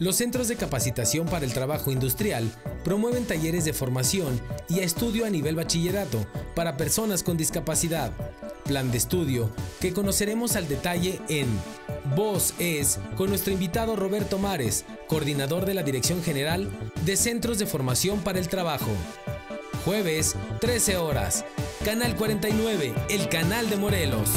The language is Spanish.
Los centros de capacitación para el trabajo industrial promueven talleres de formación y estudio a nivel bachillerato para personas con discapacidad. Plan de estudio que conoceremos al detalle en Voz es con nuestro invitado Roberto Mares, coordinador de la Dirección General de Centros de Formación para el Trabajo. Jueves, 13 horas. Canal 49, el canal de Morelos.